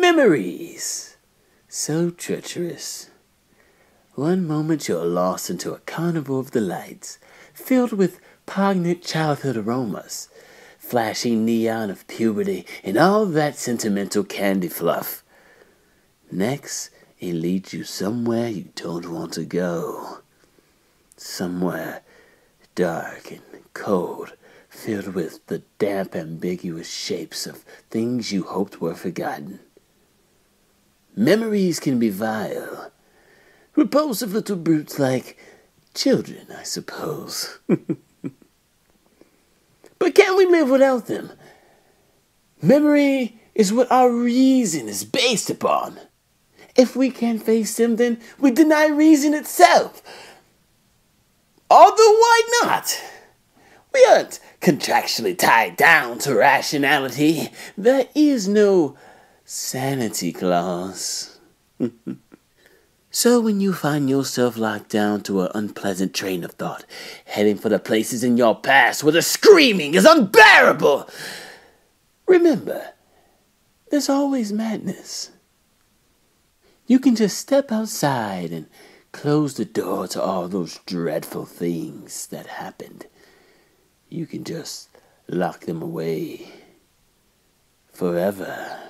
Memories! So treacherous. One moment you're lost into a carnival of delights, filled with poignant childhood aromas, flashing neon of puberty, and all that sentimental candy fluff. Next, it leads you somewhere you don't want to go. Somewhere dark and cold, filled with the damp, ambiguous shapes of things you hoped were forgotten. Memories can be vile, repulsive little brutes like children, I suppose. but can we live without them? Memory is what our reason is based upon. If we can't face them, then we deny reason itself. Although, why not? We aren't contractually tied down to rationality. There is no sanity clause. so when you find yourself locked down to an unpleasant train of thought, heading for the places in your past where the screaming is unbearable, remember, there's always madness. You can just step outside and close the door to all those dreadful things that happened. You can just lock them away forever.